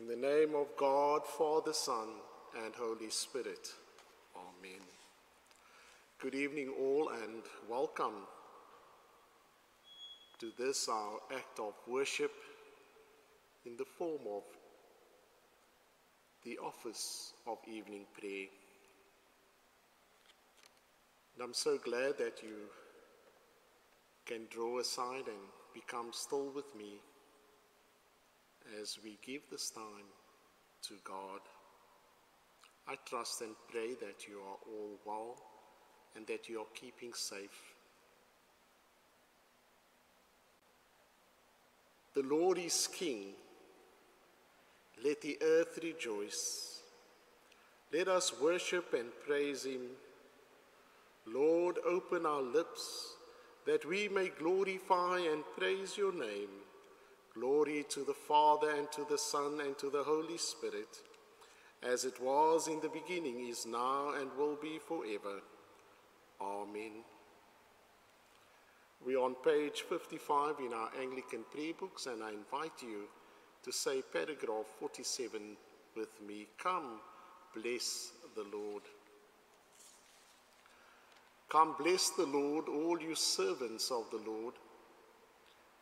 In the name of God, Father, Son, and Holy Spirit. Amen. Good evening, all, and welcome to this our act of worship in the form of the office of evening prayer. And I'm so glad that you can draw aside and become still with me as we give this time to God. I trust and pray that you are all well and that you are keeping safe. The Lord is King. Let the earth rejoice. Let us worship and praise him. Lord, open our lips that we may glorify and praise your name. Glory to the Father, and to the Son, and to the Holy Spirit, as it was in the beginning, is now, and will be forever. Amen. We're on page 55 in our Anglican prayer books, and I invite you to say paragraph 47 with me. Come, bless the Lord. Come, bless the Lord, all you servants of the Lord.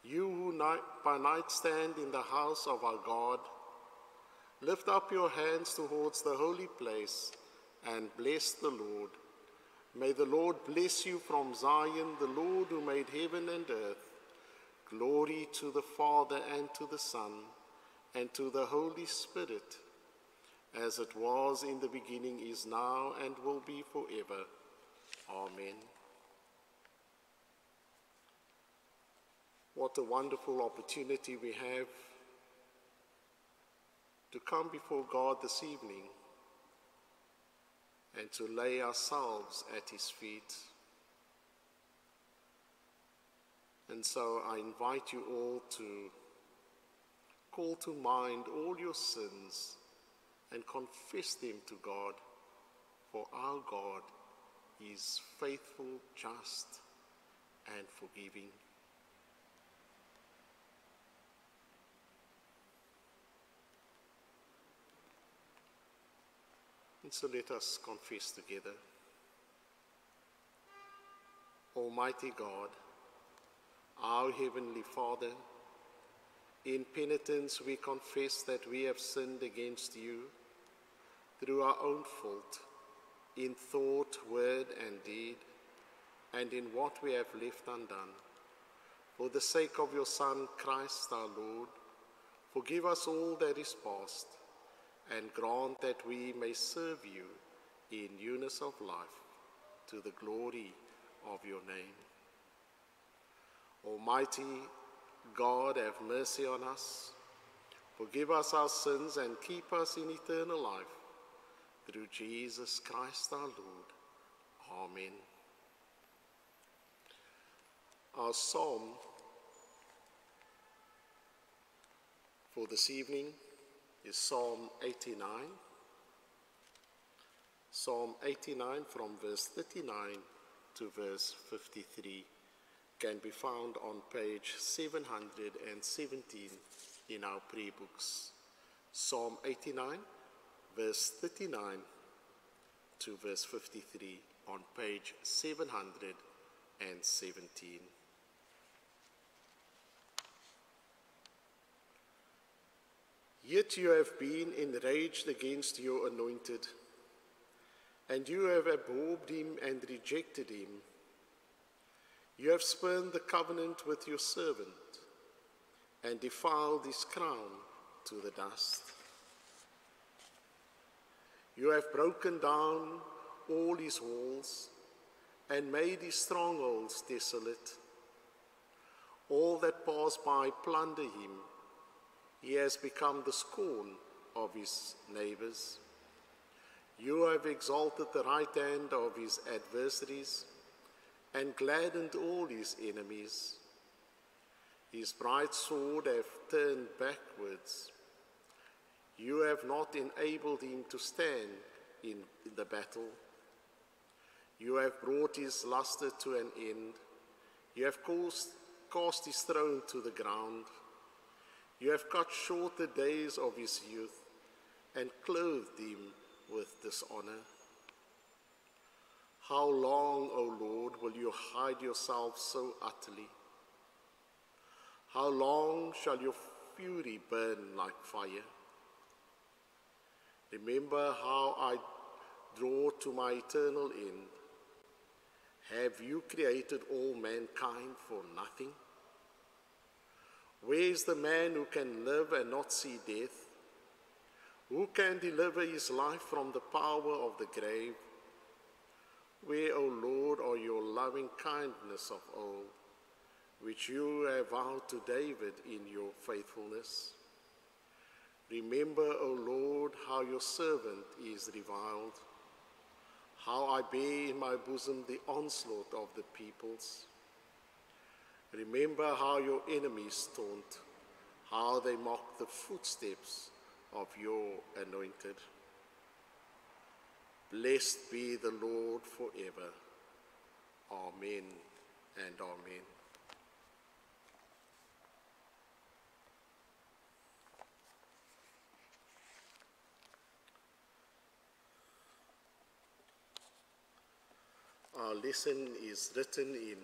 You who night by night stand in the house of our God, lift up your hands towards the holy place and bless the Lord. May the Lord bless you from Zion, the Lord who made heaven and earth. Glory to the Father and to the Son and to the Holy Spirit, as it was in the beginning, is now, and will be forever. Amen. What a wonderful opportunity we have to come before God this evening and to lay ourselves at His feet. And so I invite you all to call to mind all your sins and confess them to God, for our God is faithful, just, and forgiving. And so let us confess together. Almighty God, our Heavenly Father, in penitence we confess that we have sinned against you through our own fault, in thought, word, and deed, and in what we have left undone. For the sake of your Son, Christ our Lord, forgive us all that is past and grant that we may serve you in newness of life to the glory of your name. Almighty God, have mercy on us, forgive us our sins, and keep us in eternal life through Jesus Christ our Lord. Amen. Our psalm for this evening is Psalm 89. Psalm 89 from verse 39 to verse 53 can be found on page 717 in our prayer books. Psalm 89, verse 39 to verse 53 on page 717. Yet you have been enraged against your anointed, and you have abhorred him and rejected him. You have spurned the covenant with your servant, and defiled his crown to the dust. You have broken down all his walls, and made his strongholds desolate. All that pass by plunder him he has become the scorn of his neighbors. You have exalted the right hand of his adversaries and gladdened all his enemies. His bright sword have turned backwards. You have not enabled him to stand in, in the battle. You have brought his luster to an end. You have caused, cast his throne to the ground. You have cut short the days of his youth and clothed him with dishonor. How long, O Lord, will you hide yourself so utterly? How long shall your fury burn like fire? Remember how I draw to my eternal end. Have you created all mankind for nothing? Where is the man who can live and not see death? Who can deliver his life from the power of the grave? Where, O Lord, are your loving kindness of old, which you have vowed to David in your faithfulness? Remember, O Lord, how your servant is reviled, how I bear in my bosom the onslaught of the peoples. Remember how your enemies taunt, how they mock the footsteps of your anointed. Blessed be the Lord forever. Amen and amen. Our lesson is written in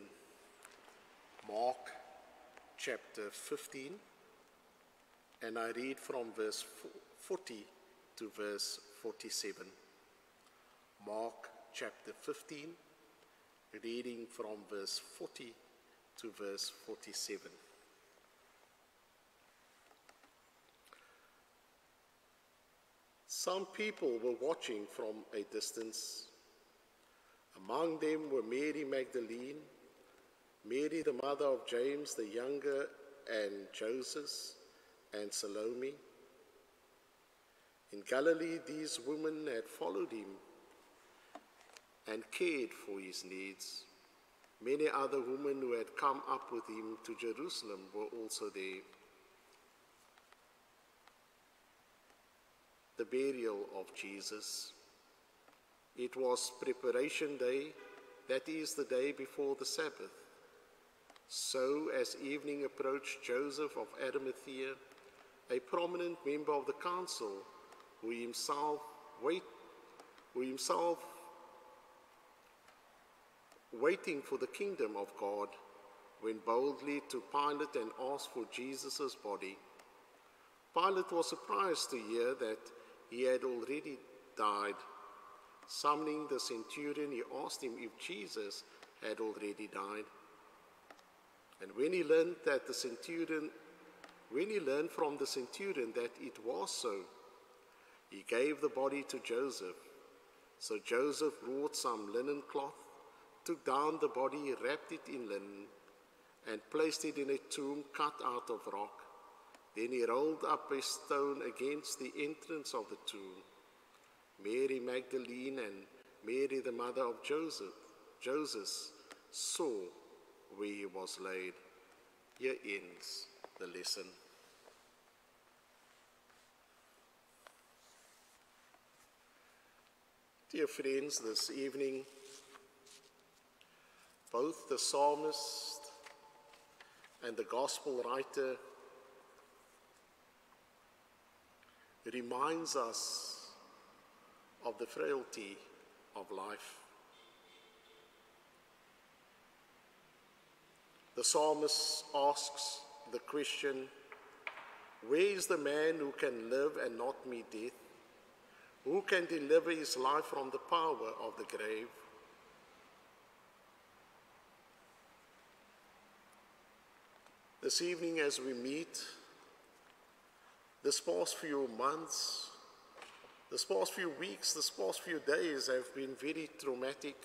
Mark chapter 15, and I read from verse 40 to verse 47. Mark chapter 15, reading from verse 40 to verse 47. Some people were watching from a distance. Among them were Mary Magdalene, Mary the mother of James the younger, and Joseph, and Salome. In Galilee, these women had followed him and cared for his needs. Many other women who had come up with him to Jerusalem were also there. The burial of Jesus. It was preparation day, that is the day before the Sabbath. So, as evening approached, Joseph of Arimathea, a prominent member of the council, who himself wait, who himself waiting for the kingdom of God, went boldly to Pilate and asked for Jesus' body. Pilate was surprised to hear that he had already died. Summoning the centurion, he asked him if Jesus had already died. And when he learned that the centurion, when he learned from the centurion that it was so, he gave the body to Joseph. So Joseph brought some linen cloth took down the body, wrapped it in linen, and placed it in a tomb cut out of rock. Then he rolled up a stone against the entrance of the tomb. Mary Magdalene and Mary, the mother of Joseph, Joseph, saw he was laid. Here ends the lesson. Dear friends, this evening, both the psalmist and the gospel writer reminds us of the frailty of life. The psalmist asks the question Where is the man who can live and not meet death? Who can deliver his life from the power of the grave? This evening, as we meet, this past few months, this past few weeks, this past few days have been very traumatic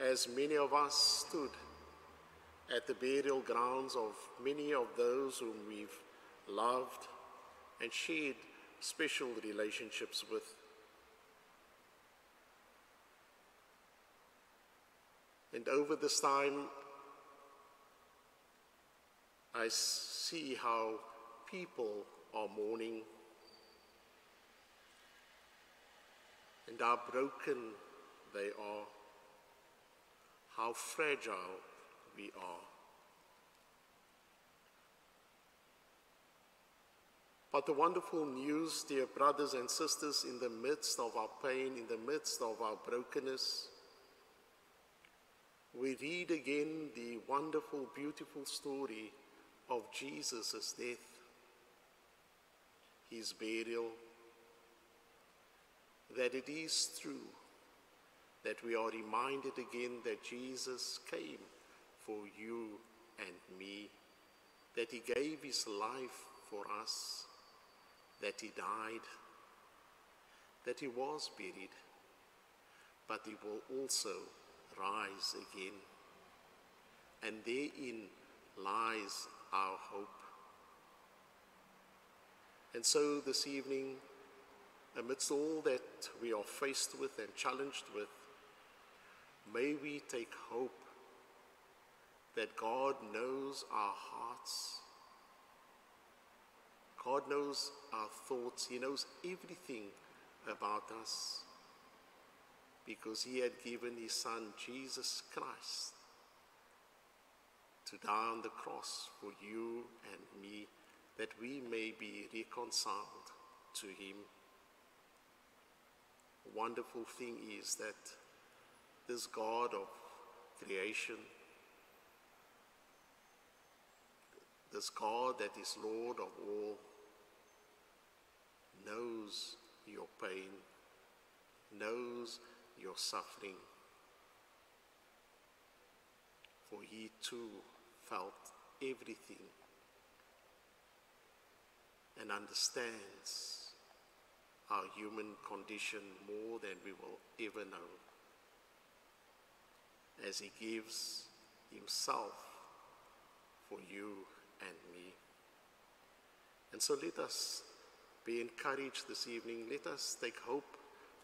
as many of us stood at the burial grounds of many of those whom we've loved and shared special relationships with. And over this time, I see how people are mourning and how broken they are, how fragile we are. But the wonderful news, dear brothers and sisters, in the midst of our pain, in the midst of our brokenness, we read again the wonderful, beautiful story of Jesus' death, his burial, that it is true that we are reminded again that Jesus came for you and me, that he gave his life for us, that he died, that he was buried, but he will also rise again. And therein lies our hope. And so this evening, amidst all that we are faced with and challenged with, may we take hope that God knows our hearts. God knows our thoughts. He knows everything about us because he had given his son Jesus Christ to die on the cross for you and me that we may be reconciled to him. Wonderful thing is that this God of creation, this God that is Lord of all, knows your pain, knows your suffering. For he too felt everything and understands our human condition more than we will ever know as he gives himself for you and me. And so let us be encouraged this evening. Let us take hope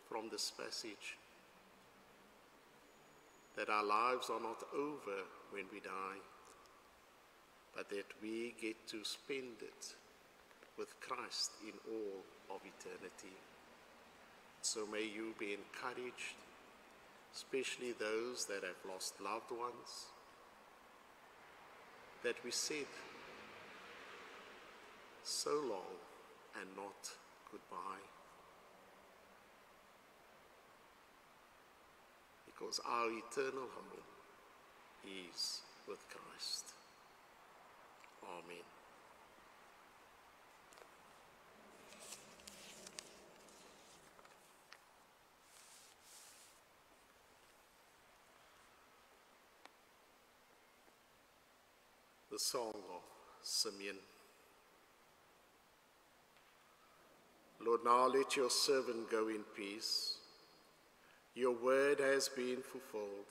from this passage that our lives are not over when we die, but that we get to spend it with Christ in all of eternity. So may you be encouraged, especially those that have lost loved ones, that we said so long and not goodbye. because our eternal home is with Christ. Amen. The Song of Simeon. Lord, now let your servant go in peace your word has been fulfilled.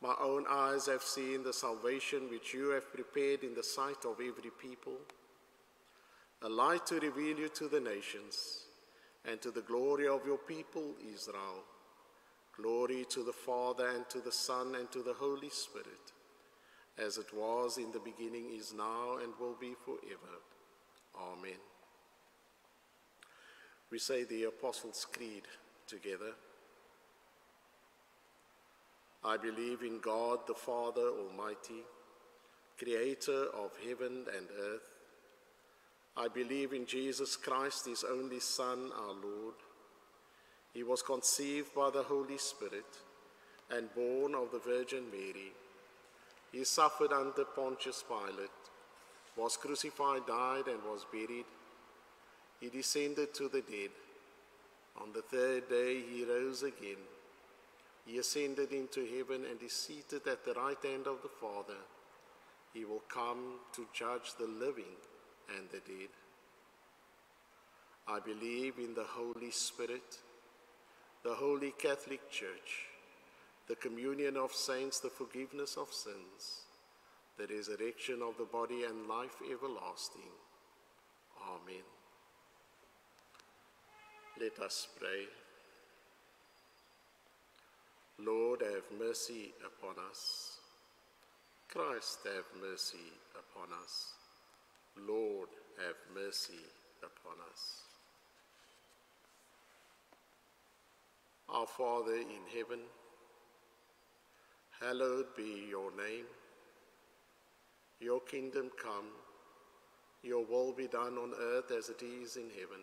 My own eyes have seen the salvation which you have prepared in the sight of every people, a light to reveal you to the nations and to the glory of your people, Israel. Glory to the Father and to the Son and to the Holy Spirit, as it was in the beginning, is now, and will be forever. Amen. We say the Apostles' Creed together. I believe in God the Father Almighty, creator of heaven and earth. I believe in Jesus Christ, his only Son, our Lord. He was conceived by the Holy Spirit and born of the Virgin Mary. He suffered under Pontius Pilate, was crucified, died, and was buried. He descended to the dead. On the third day he rose again. He ascended into heaven and is seated at the right hand of the Father. He will come to judge the living and the dead. I believe in the Holy Spirit, the Holy Catholic Church, the communion of saints, the forgiveness of sins, the resurrection of the body, and life everlasting. Amen. Let us pray. Lord, have mercy upon us. Christ, have mercy upon us. Lord, have mercy upon us. Our Father in heaven, hallowed be your name. Your kingdom come Your will be done on earth as it is in heaven.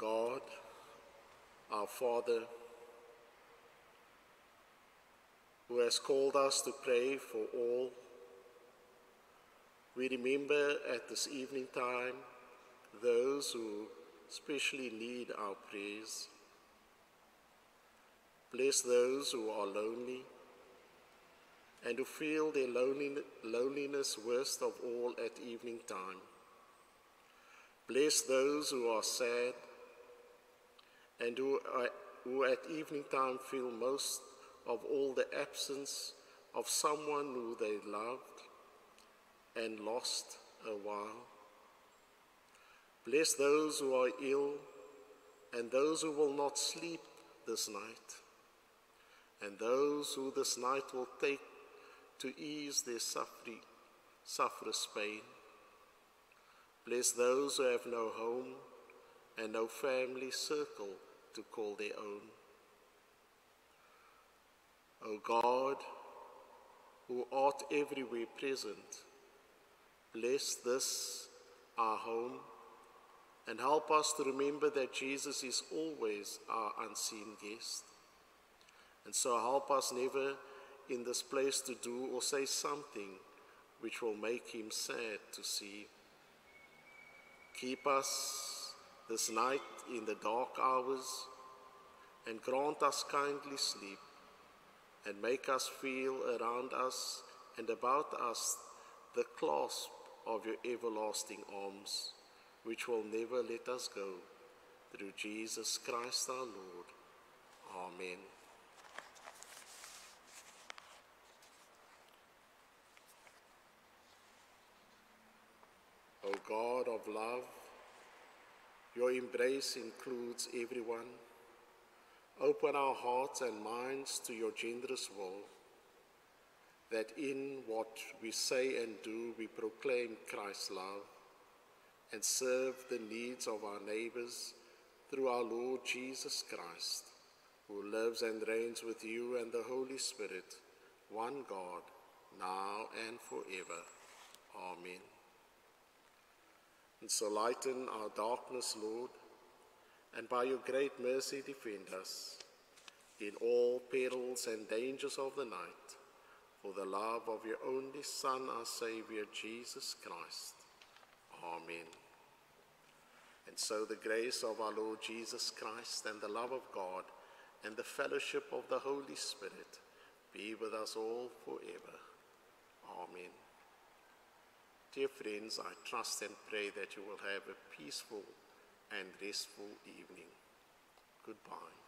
God, our Father, who has called us to pray for all, we remember at this evening time those who especially need our prayers. Bless those who are lonely and who feel their loneliness worst of all at evening time. Bless those who are sad and who, are, who at evening time feel most of all the absence of someone who they loved and lost a while. Bless those who are ill and those who will not sleep this night, and those who this night will take to ease their suffering, sufferer's pain. Bless those who have no home and no family circle to call their own. O God, who art everywhere present, bless this, our home, and help us to remember that Jesus is always our unseen guest. And so help us never in this place to do or say something which will make him sad to see. Keep us this night in the dark hours and grant us kindly sleep and make us feel around us and about us the clasp of your everlasting arms, which will never let us go. Through Jesus Christ our Lord. Amen. O God of love, your embrace includes everyone. Open our hearts and minds to your generous will, that in what we say and do we proclaim Christ's love and serve the needs of our neighbors through our Lord Jesus Christ, who lives and reigns with you and the Holy Spirit, one God, now and forever. Amen. And so lighten our darkness, Lord, and by your great mercy defend us in all perils and dangers of the night, for the love of your only Son, our Savior, Jesus Christ. Amen. And so the grace of our Lord Jesus Christ and the love of God and the fellowship of the Holy Spirit be with us all forever. Amen. Dear friends, I trust and pray that you will have a peaceful and restful evening. Goodbye.